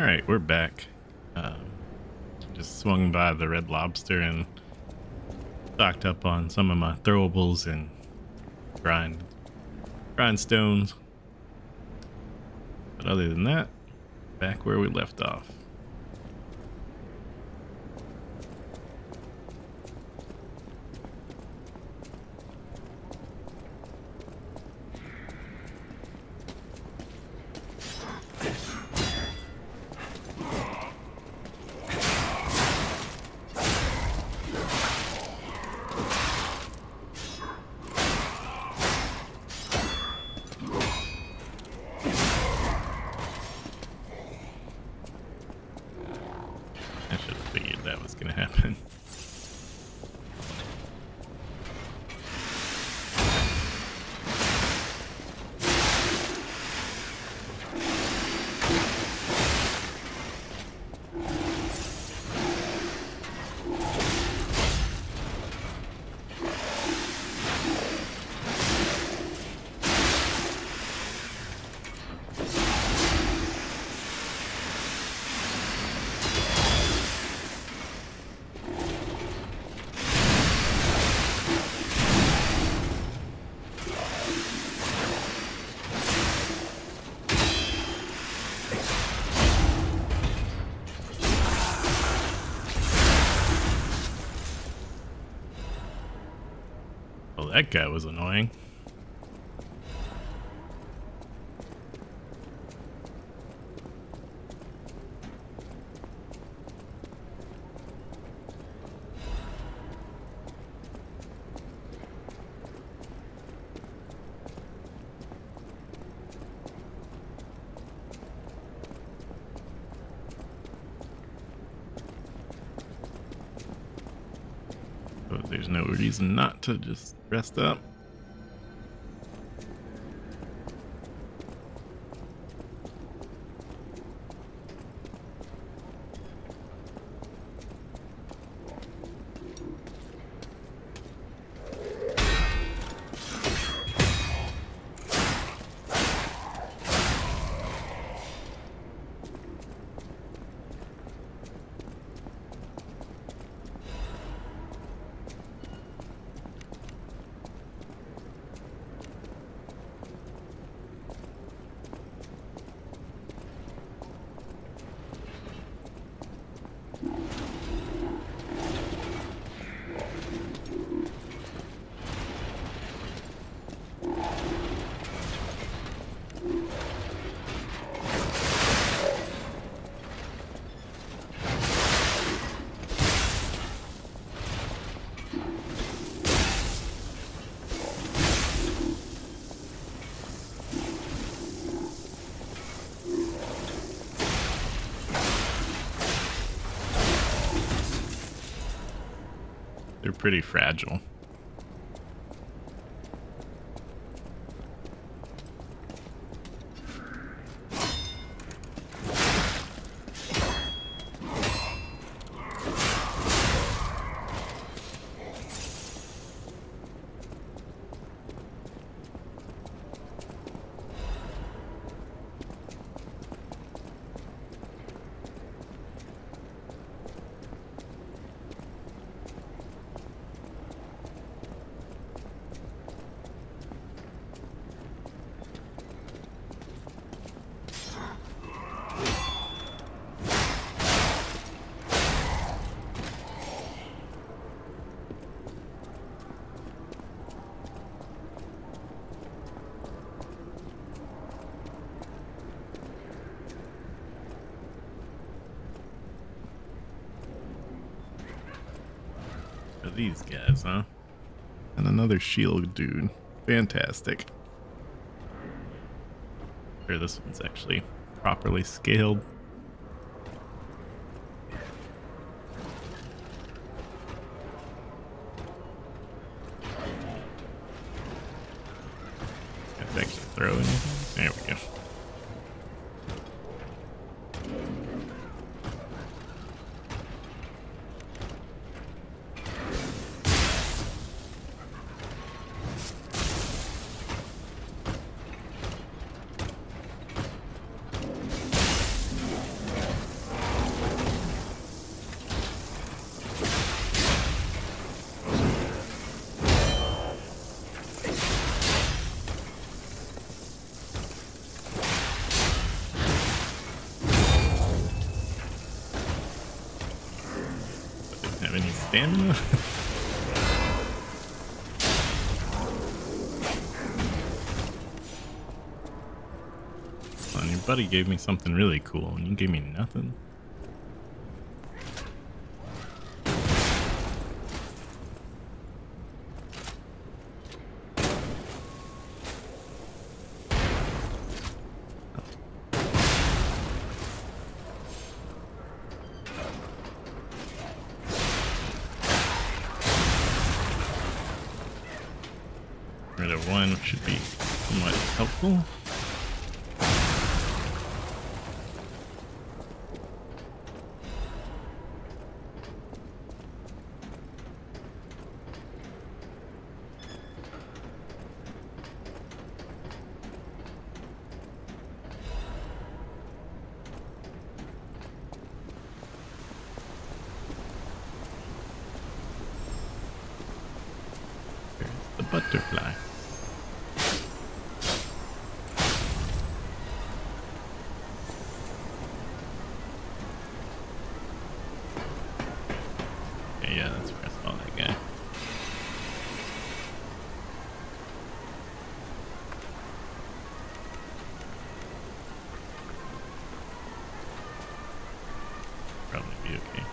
All right, we're back. Um, just swung by the Red Lobster and stocked up on some of my throwables and grind grindstones. But other than that, back where we left off. Was annoying. There's no reason not to just rest up. Pretty fragile. These guys, huh? And another shield dude. Fantastic. Sure, this one's actually properly scaled. Buddy gave me something really cool, and you gave me nothing. Rid of one should be somewhat helpful. There's the butterfly. Okay, yeah, that's where I saw that guy. Probably be okay.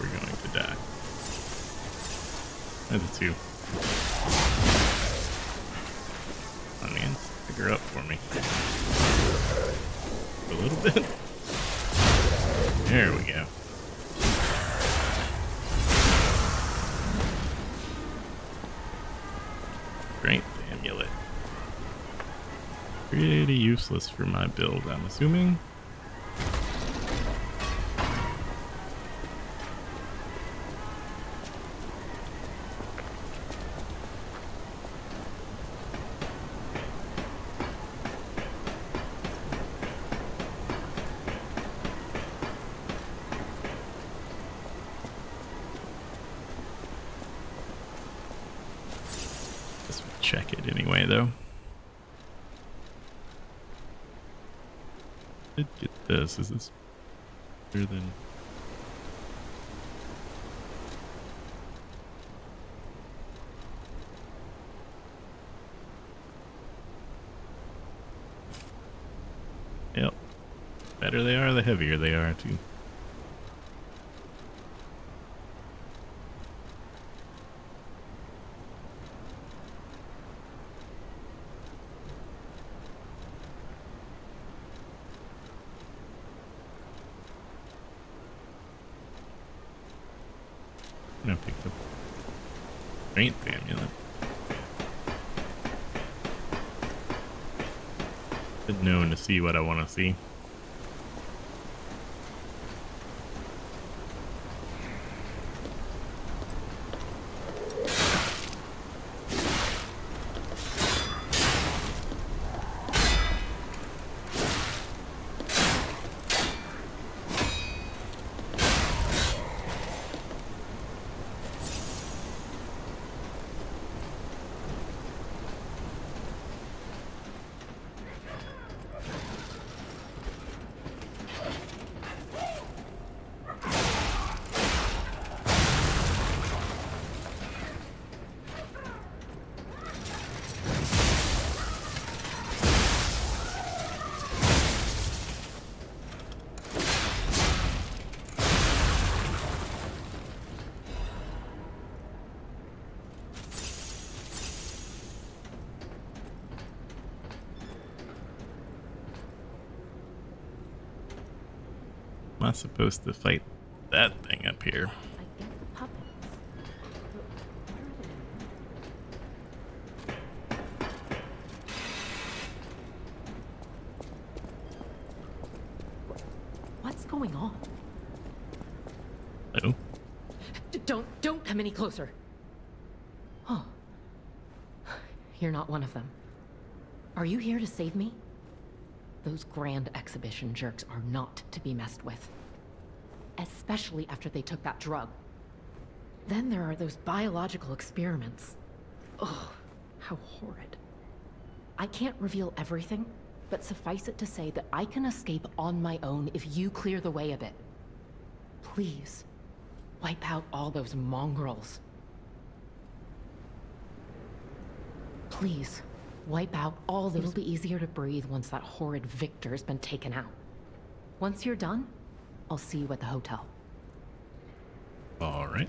We're going to die. Two. I mean, pick her up for me. A little bit. There we go. Strength amulet. Pretty useless for my build, I'm assuming. Guess we'll check it anyway, though. Did get this. Is better than? Yep. Better they are, the heavier they are, too. I'm gonna pick up strength amulet. Good known to see what I want to see. Supposed to fight that thing up here? I get puppets. But where are they? What's going on? Hello? D- don't, don't come any closer. Oh. You're not one of them. Are you here to save me? Those grand exhibition jerks are not to be messed with. Especially after they took that drug. Then there are those biological experiments. Oh, how horrid. I can't reveal everything, but suffice it to say that I can escape on my own if you clear the way a bit. Please, wipe out all those mongrels. Please, wipe out all those. It'll be easier to breathe once that horrid Victor's been taken out. Once you're done, I'll see you at the hotel. All right.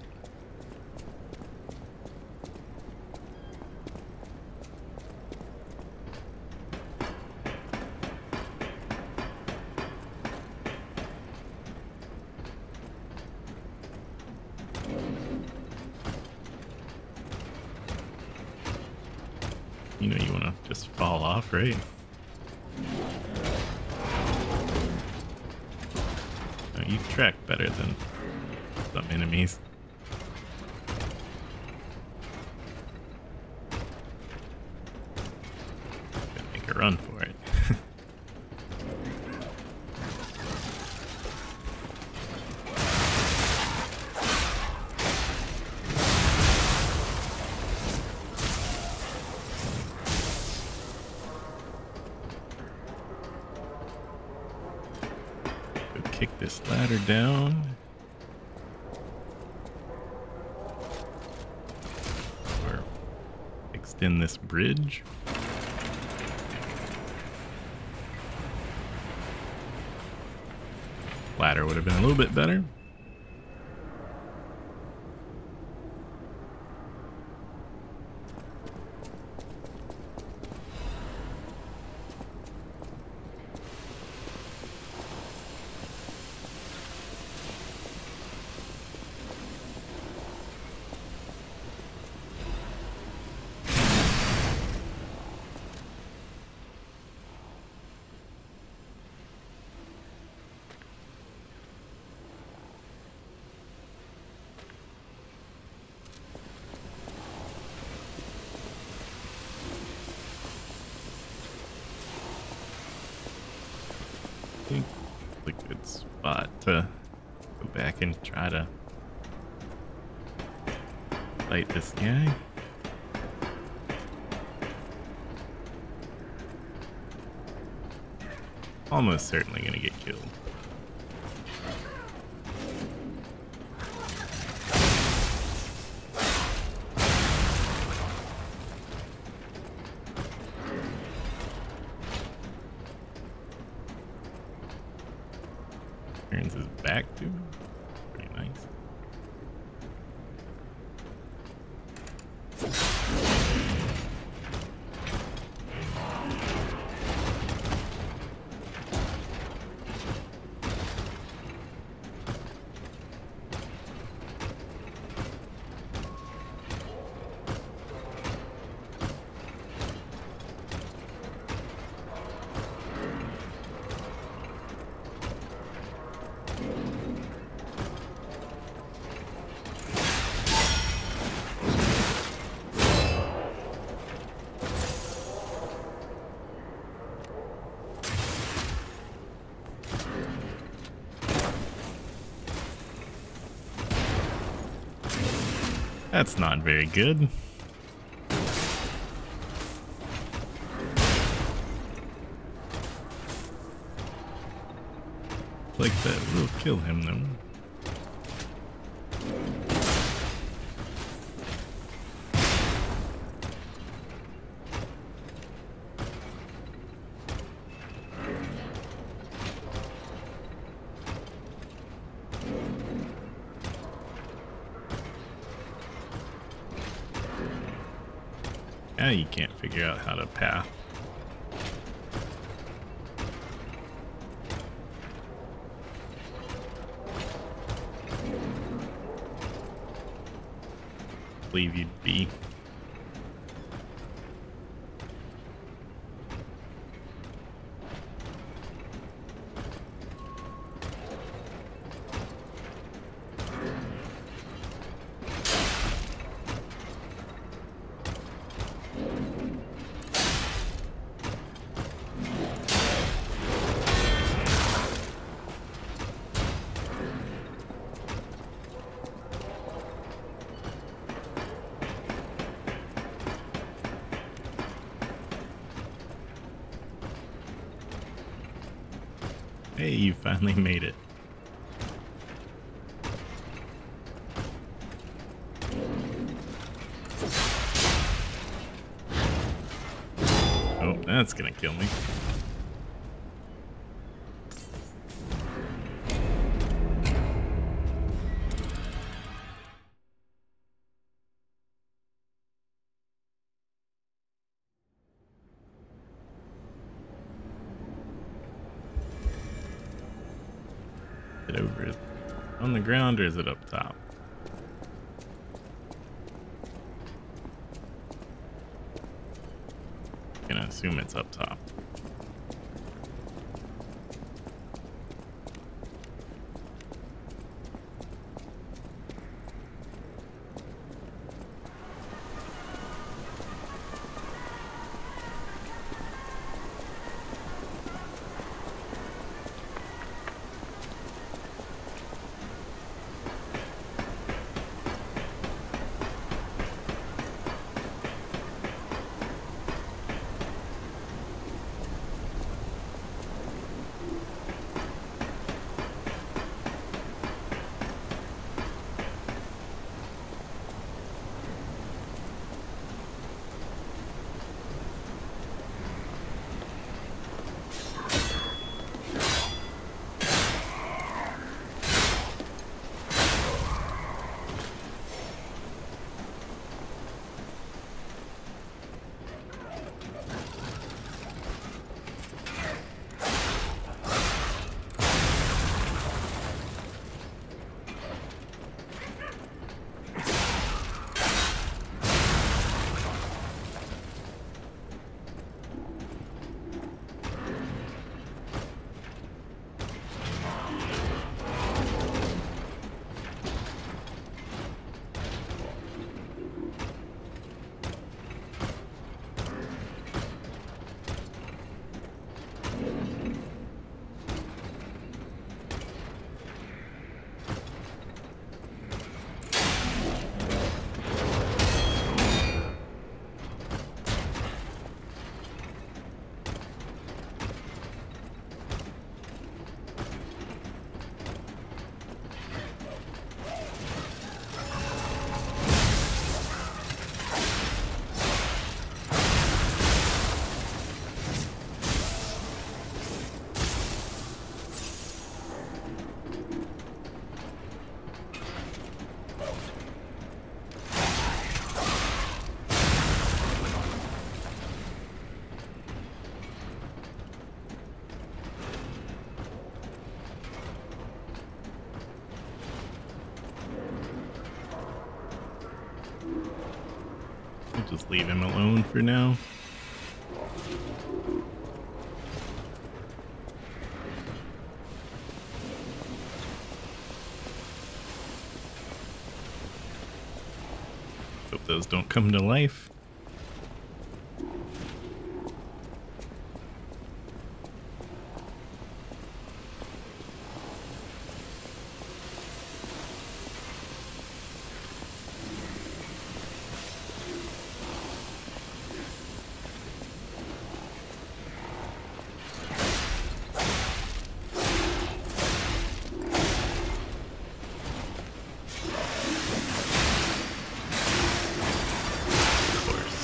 You know you want to just fall off, right? Track better than some enemies. Gonna make a run for it. Go kick this ladder down. Or extend this bridge. Ladder would have been a little bit better. think it's a good spot to go back and try to fight this guy. Almost certainly gonna get killed. That's not very good. Like that will kill him though. You can't figure out how to path. Believe you'd be. It over on the ground or is it up top? Gonna assume it's up top. Just leave him alone for now. Hope those don't come to life.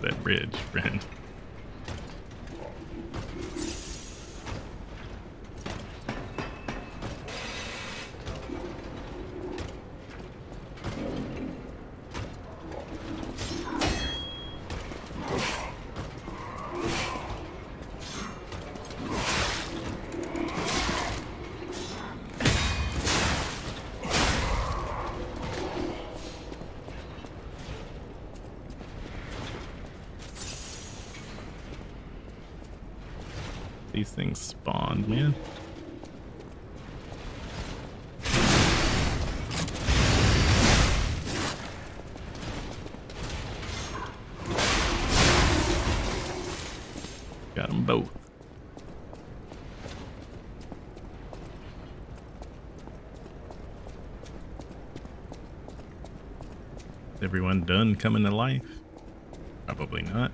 that bridge, friend. man. Got them both. Is everyone done coming to life? Probably not.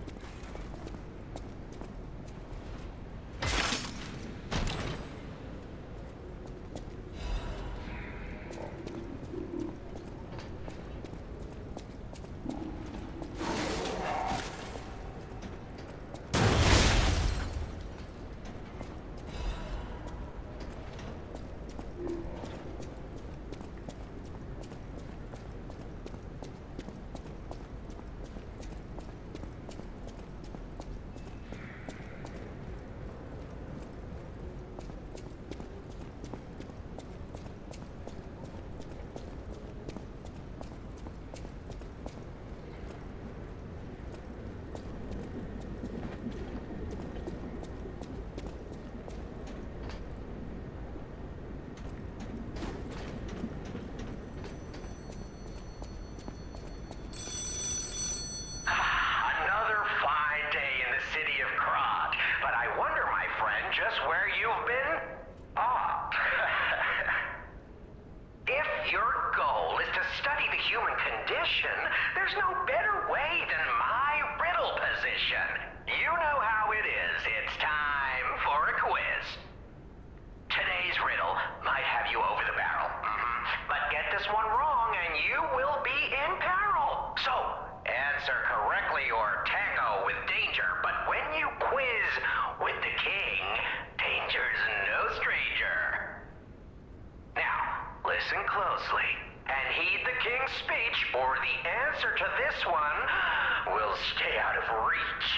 opening speech or the answer to this one will stay out of reach.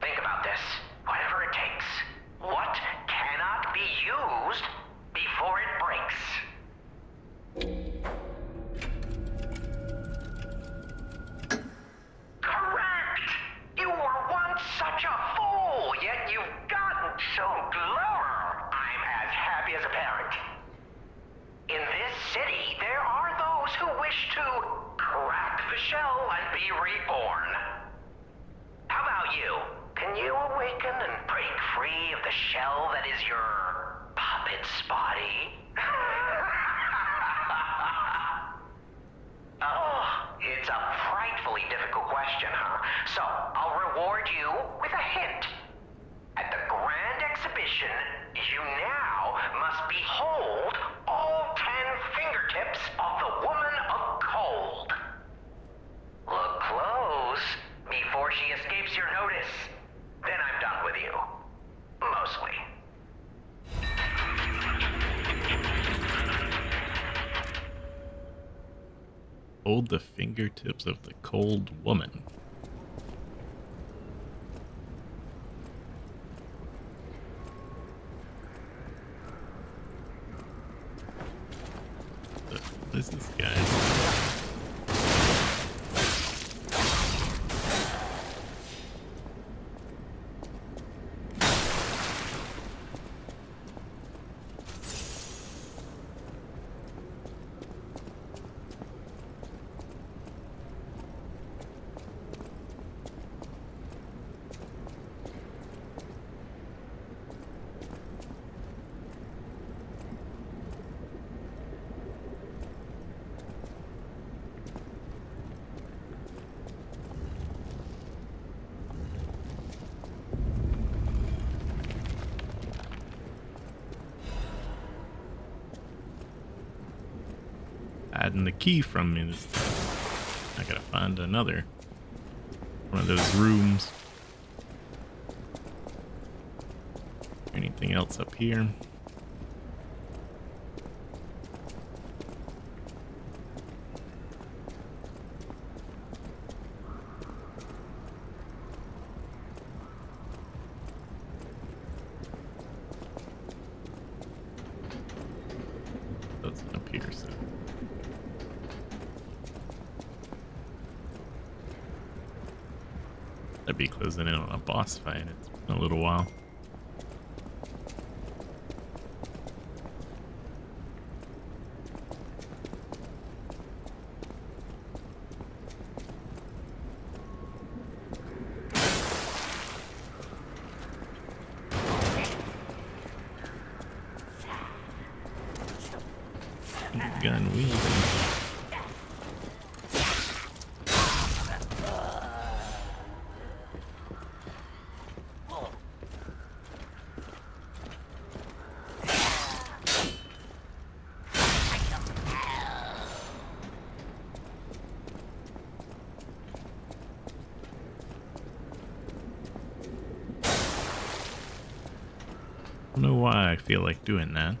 Think about this. Whatever it takes, what cannot be used before it hold the fingertips of the cold woman. This guy? hiding the key from me this time. I gotta find another one of those rooms. Anything else up here? boss fight. It's been a little while. Don't know why I feel like doing that.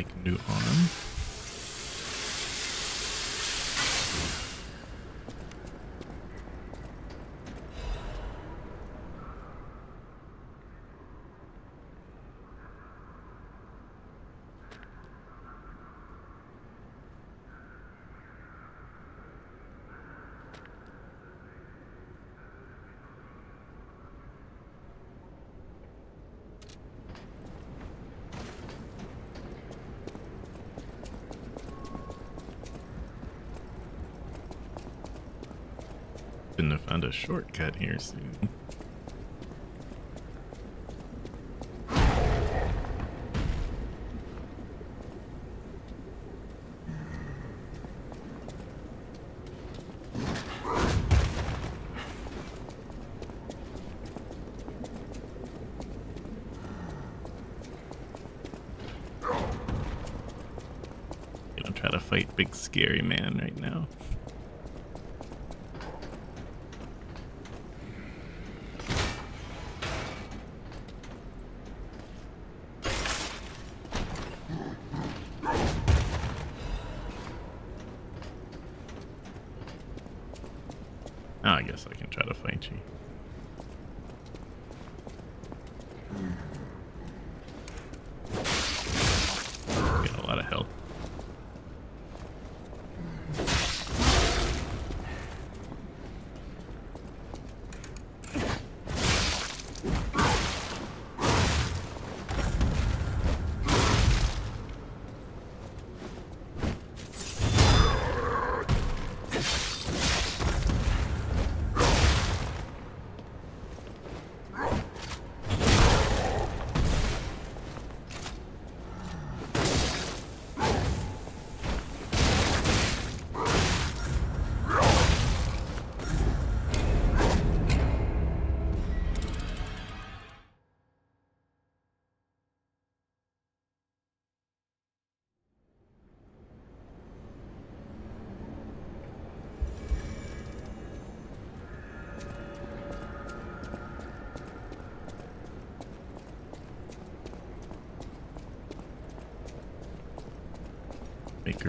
Make a new arm. Couldn't have found a shortcut here soon. Try to fight big scary man right now. Oh, I guess I can try to fight you.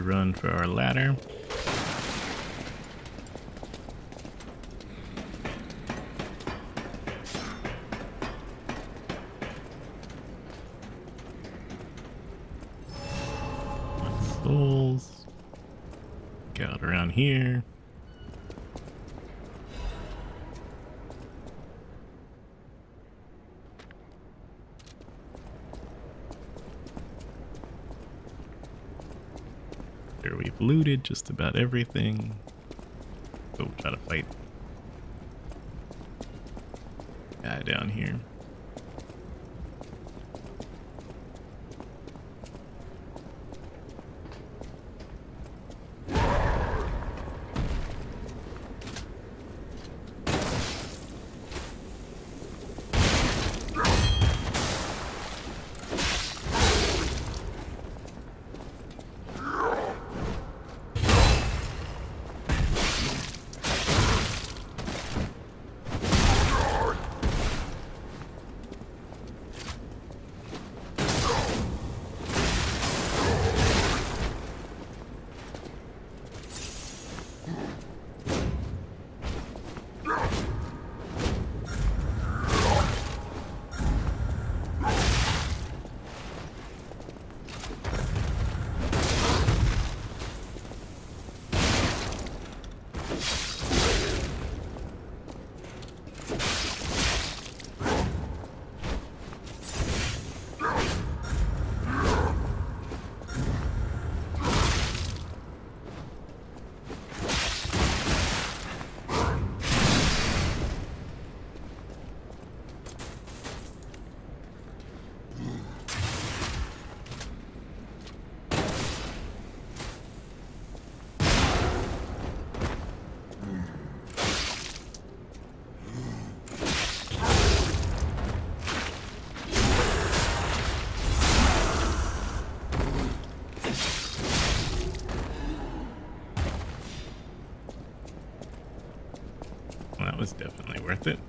run for our ladder. Souls. Got around here. Looted just about everything. Go try to fight guy down here. Worth it.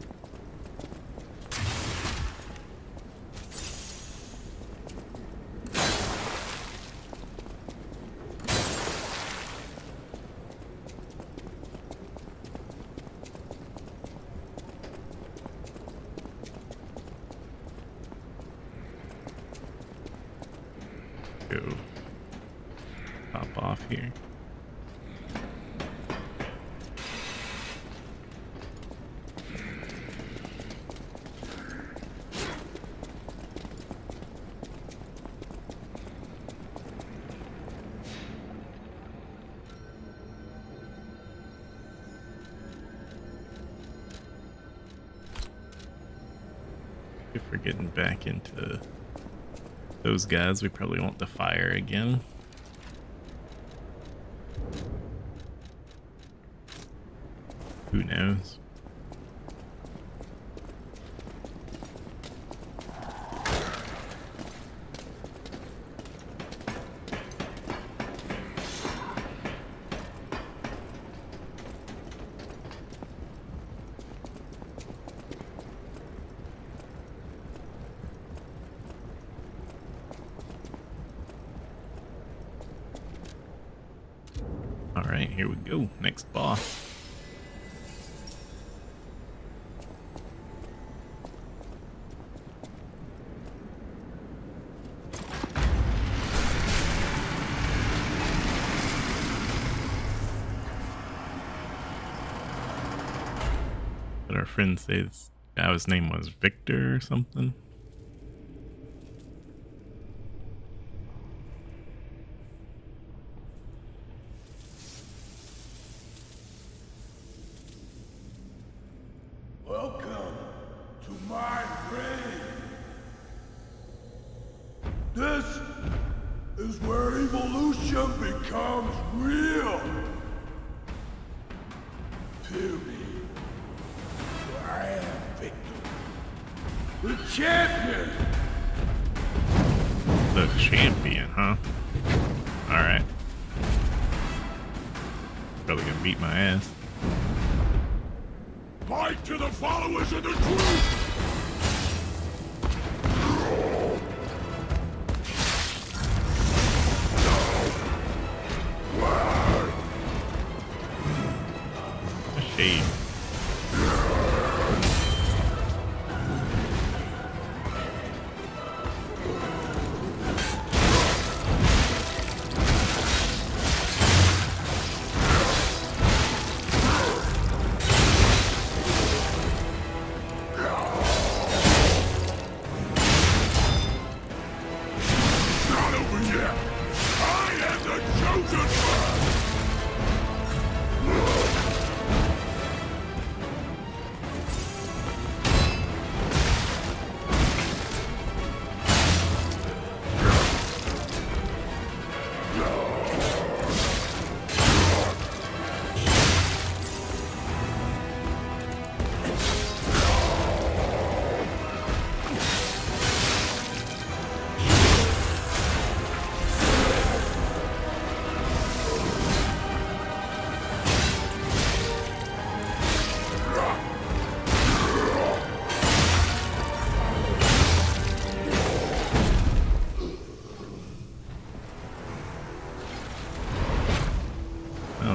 Go pop off here. Those guys, we probably want the fire again. Who knows? All right, here we go. Next boss. Friend says yeah, his name was Victor or something. Welcome to my grave. This is where evolution becomes real. Champion! The champion, huh? Alright. Probably gonna beat my ass. Fight to the followers of the truth!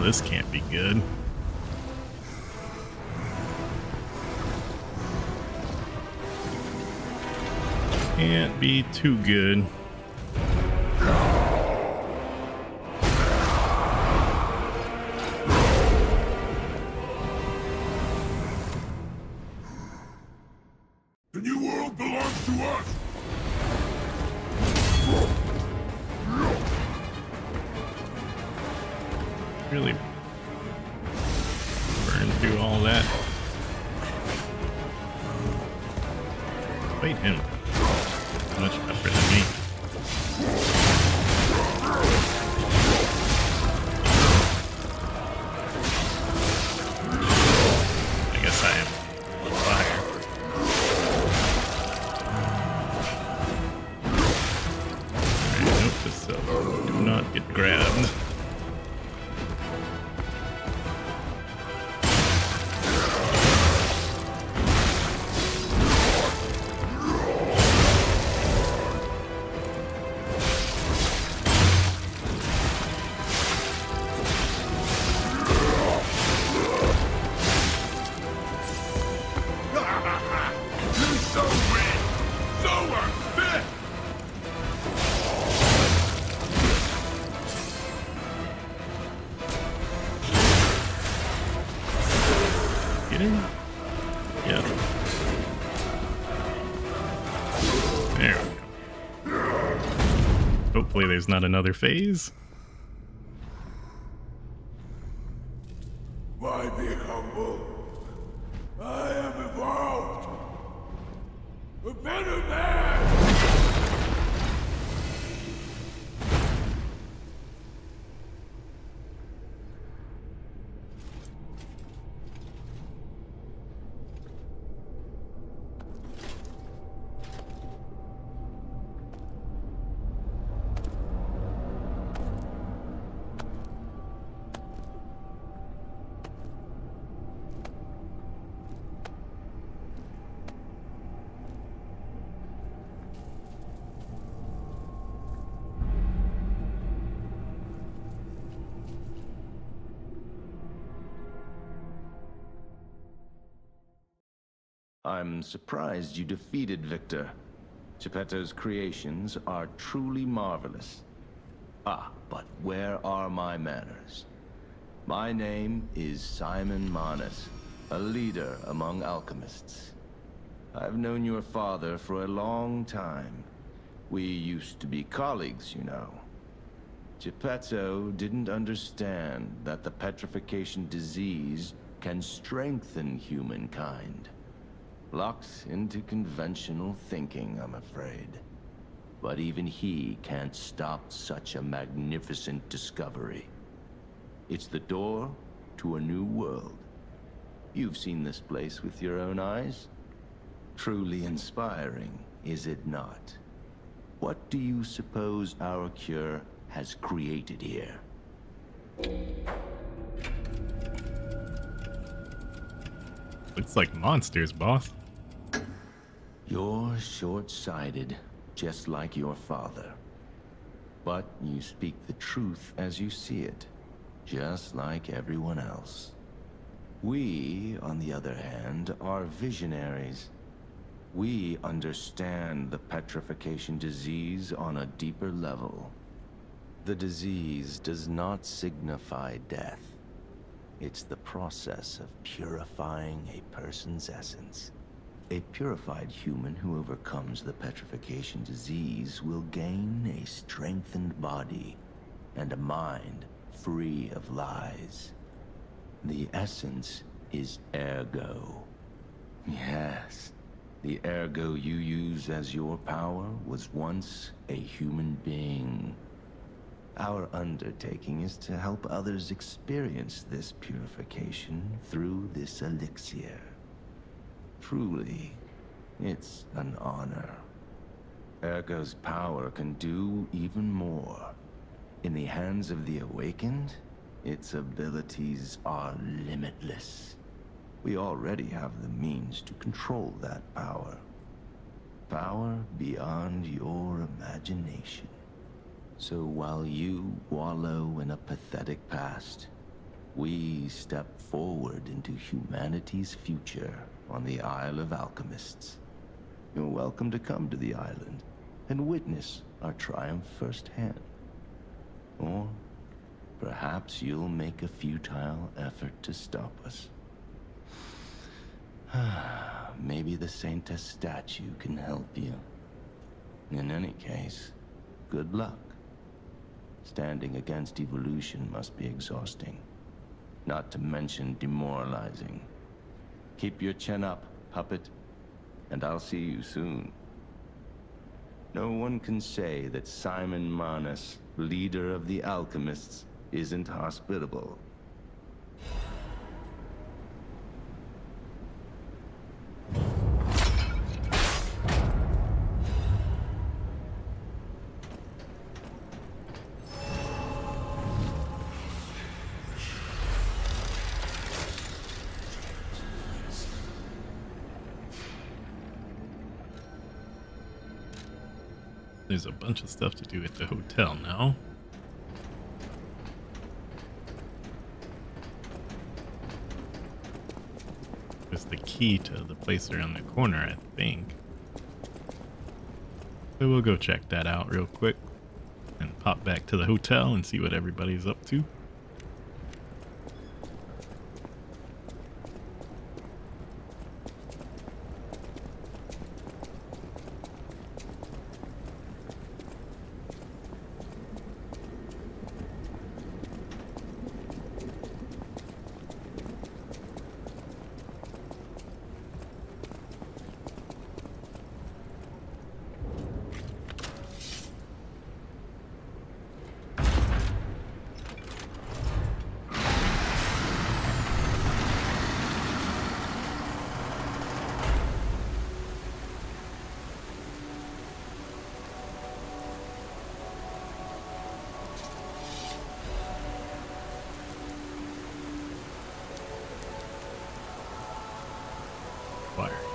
This can't be good. Can't be too good. Hopefully there's not another phase. I'm surprised you defeated Victor. Geppetto's creations are truly marvelous. Ah, but where are my manners? My name is Simon Manus, a leader among alchemists. I've known your father for a long time. We used to be colleagues, you know. Geppetto didn't understand that the petrification disease can strengthen humankind. Locked into conventional thinking, I'm afraid. But even he can't stop such a magnificent discovery. It's the door to a new world. You've seen this place with your own eyes. Truly inspiring, is it not? What do you suppose our cure has created here? Looks like monsters, boss. You're short-sighted, just like your father. But you speak the truth as you see it, just like everyone else. We, on the other hand, are visionaries. We understand the petrification disease on a deeper level. The disease does not signify death. It's the process of purifying a person's essence. A purified human who overcomes the petrification disease will gain a strengthened body and a mind free of lies. The essence is ergo. Yes, the ergo you use as your power was once a human being. Our undertaking is to help others experience this purification through this elixir. Truly, it's an honor. Ergo's power can do even more. In the hands of the Awakened, its abilities are limitless. We already have the means to control that power. Power beyond your imagination. So while you wallow in a pathetic past, We step forward into humanity's future on the Isle of Alchemists. You're welcome to come to the island and witness our triumph firsthand. Or perhaps you'll make a futile effort to stop us. Maybe the Saintess statue can help you. In any case, good luck. Standing against evolution must be exhausting. Not to mention demoralizing. Keep your chin up, puppet, and I'll see you soon. No one can say that Simon Manus, leader of the alchemists, isn't hospitable. Now. There's the key to the place around the corner, I think. So we'll go check that out real quick and pop back to the hotel and see what everybody's up to.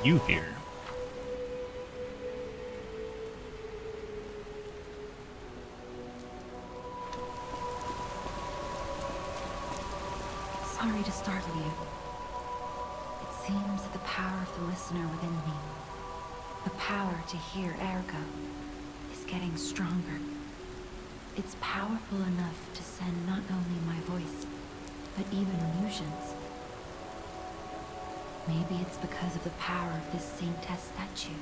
You here? Sorry to startle you. It seems that the power of the listener within me, the power to hear ergo, is getting stronger. It's powerful enough to send not only my voice, but even illusions. Maybe it's because of the power of this Saintess statue.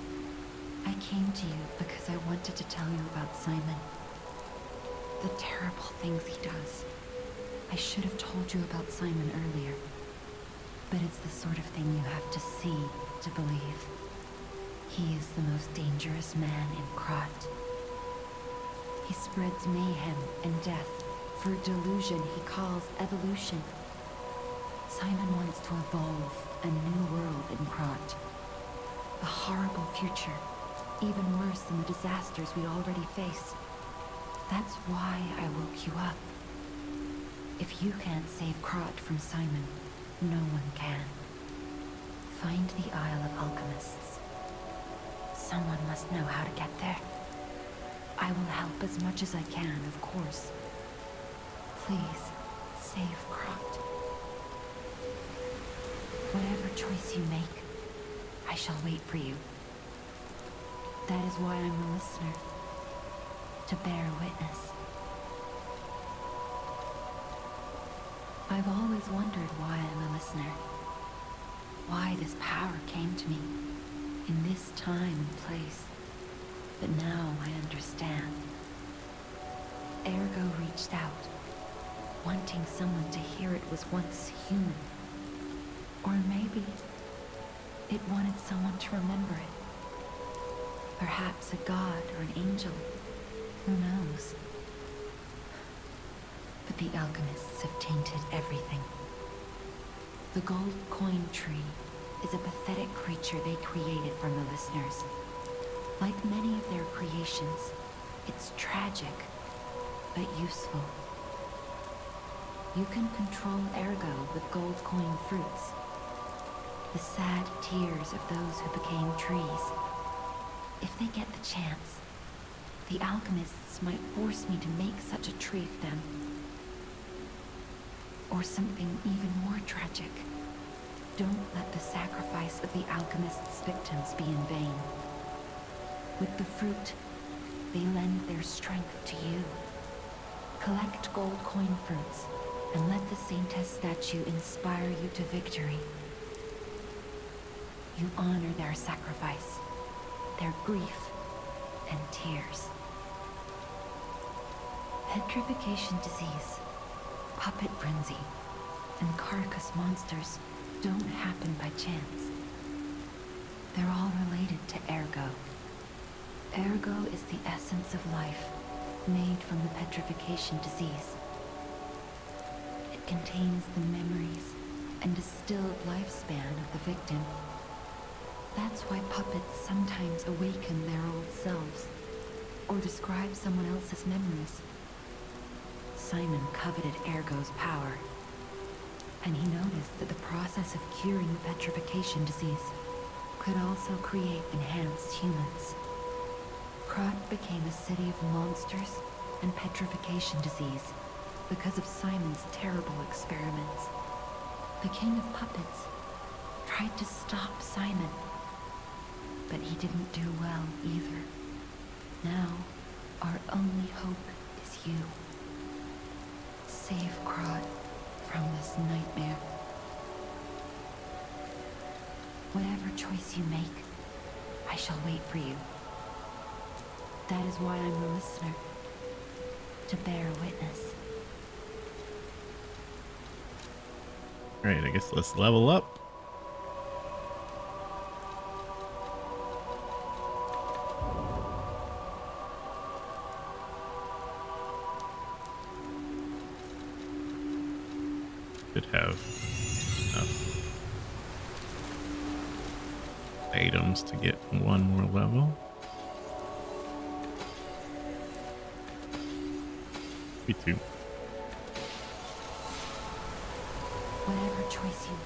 I came to you because I wanted to tell you about Simon. The terrible things he does. I should have told you about Simon earlier. But it's the sort of thing you have to see to believe. He is the most dangerous man in Krat. He spreads mayhem and death for a delusion he calls evolution. Simon wants to evolve a new world in Krat. A horrible future, even worse than the disasters we already face. That's why I woke you up. If you can't save Krat from Simon, no one can. Find the Isle of Alchemists. Someone must know how to get there. I will help as much as I can, of course. Please, save Krat. Whatever choice you make, I shall wait for you. That is why I'm a listener. To bear witness. I've always wondered why I'm a listener. Why this power came to me, in this time and place. But now I understand. Ergo reached out, wanting someone to hear it was once human. Or maybe it wanted someone to remember it. Perhaps a god or an angel. Who knows? But the alchemists have tainted everything. The gold coin tree is a pathetic creature they created from the listeners. Like many of their creations, it's tragic, but useful. You can control Ergo with gold coin fruits. The sad tears of those who became trees. If they get the chance, the alchemists might force me to make such a tree for them. Or something even more tragic. Don't let the sacrifice of the alchemist's victims be in vain. With the fruit, they lend their strength to you. Collect gold coin fruits, and let the Saintess statue inspire you to victory. You honor their sacrifice, their grief, and tears. Petrification disease, puppet frenzy, and carcass monsters don't happen by chance. They're all related to Ergo. Ergo is the essence of life, made from the petrification disease. It contains the memories and distilled lifespan of the victim. That's why puppets sometimes awaken their old selves, or describe someone else's memories. Simon coveted Ergo's power, and he noticed that the process of curing the petrification disease could also create enhanced humans. Krat became a city of monsters and petrification disease because of Simon's terrible experiments. The king of puppets tried to stop Simon, but he didn't do well either. Now, our only hope is you. Save Krat from this nightmare. Whatever choice you make, I shall wait for you. That is why I'm a listener. To bear witness. Alright, I guess let's level up. Should have enough items to get one more level. Me too. Whatever choice you...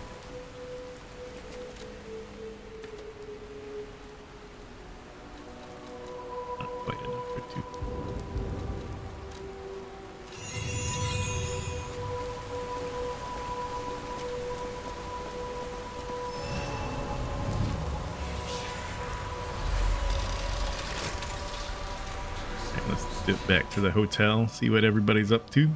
Not quite enough for two. Back to the hotel, see what everybody's up to.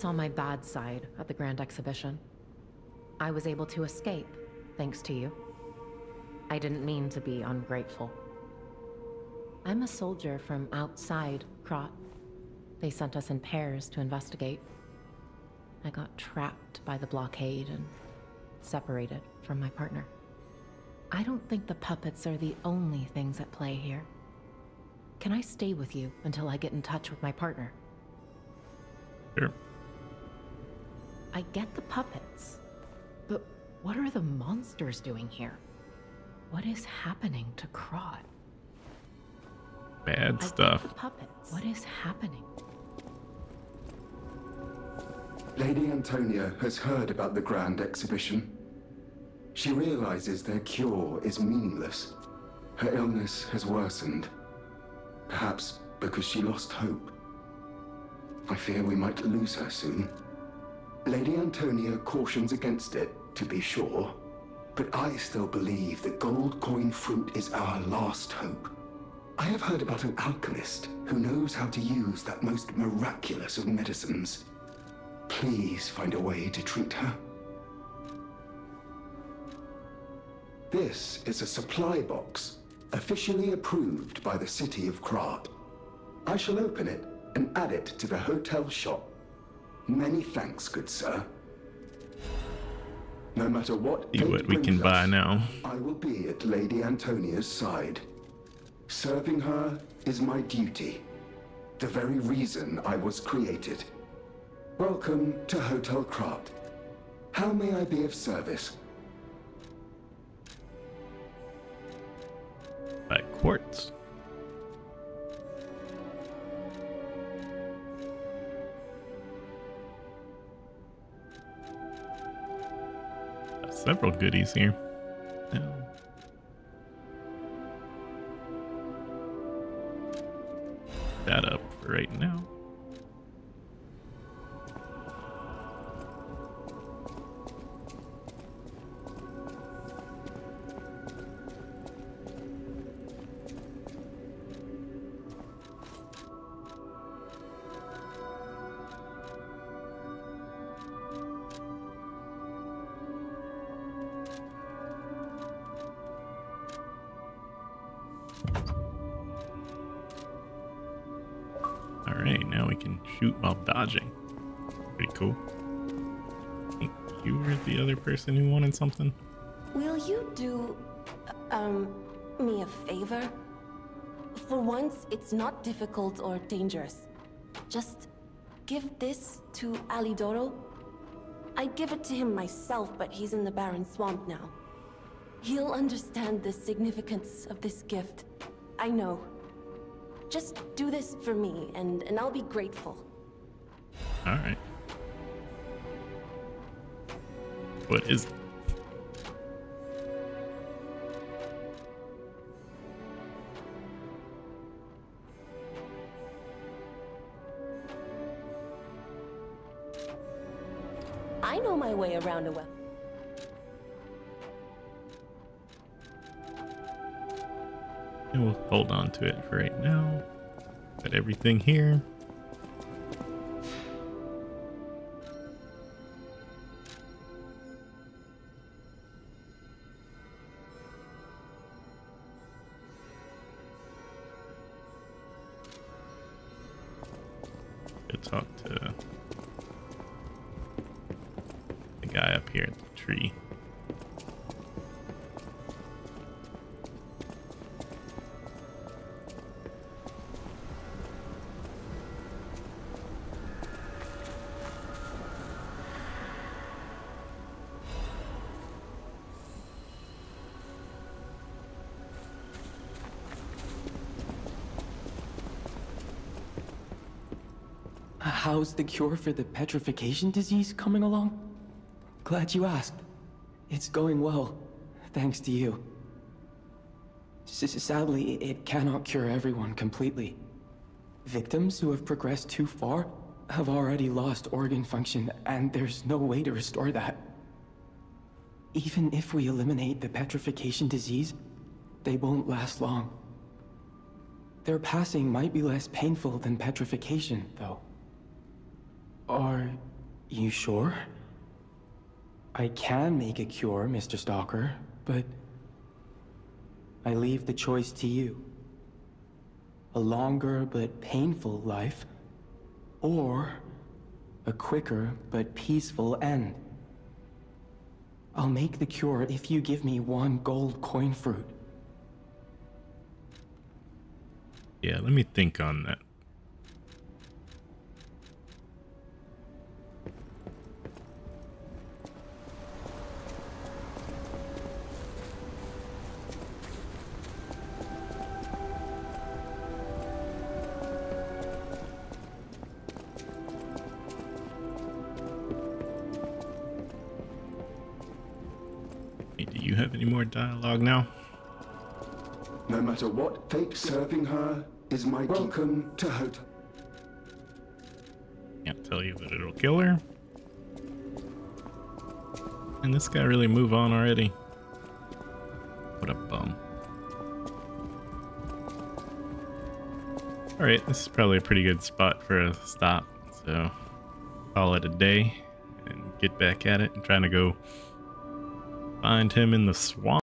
Saw my bad side at the Grand Exhibition. I was able to escape, thanks to you. I didn't mean to be ungrateful. I'm a soldier from outside Krat. They sent us in pairs to investigate. I got trapped by the blockade and separated from my partner. I don't think the puppets are the only things at play here. Can I stay with you until I get in touch with my partner? Sure. I get the puppets, but what are the monsters doing here? What is happening to Krat? Bad I stuff. the puppets. What is happening? Lady Antonia has heard about the Grand Exhibition. She realizes their cure is meaningless. Her illness has worsened. Perhaps because she lost hope. I fear we might lose her soon. Lady Antonia cautions against it, to be sure. But I still believe that gold coin fruit is our last hope. I have heard about an alchemist who knows how to use that most miraculous of medicines. Please find a way to treat her. This is a supply box, officially approved by the city of Krat. I shall open it and add it to the hotel shop. Many thanks, good sir. No matter what, see what we can us, buy now. I will be at Lady Antonia's side. Serving her is my duty, the very reason I was created. Welcome to Hotel Krat. How may I be of service? By quartz. Several goodies here. That up right now. The other person who wanted something. Will you do, um, me a favor? For once, it's not difficult or dangerous. Just give this to Alidoro. I'd give it to him myself, but he's in the Barren Swamp now. He'll understand the significance of this gift. I know. Just do this for me, and, and I'll be grateful. Alright. What is? I know my way around a well. And we'll hold on to it for right now. Got everything here. How's the cure for the petrification disease coming along? Glad you asked. It's going well, thanks to you. S sadly, it cannot cure everyone completely. Victims who have progressed too far have already lost organ function, and there's no way to restore that. Even if we eliminate the petrification disease, they won't last long. Their passing might be less painful than petrification, though. Are you sure? I can make a cure, Mr. Stalker, but I leave the choice to you. A longer but painful life, or a quicker but peaceful end. I'll make the cure if you give me one gold coin fruit. Yeah, let me think on that. Dialogue now? No matter what fate serving her is my welcome to Hot. Can't tell you that it'll kill her. And this guy really move on already. What a bum. Alright, this is probably a pretty good spot for a stop. So call it a day and get back at it. I'm trying to go find him in the swamp.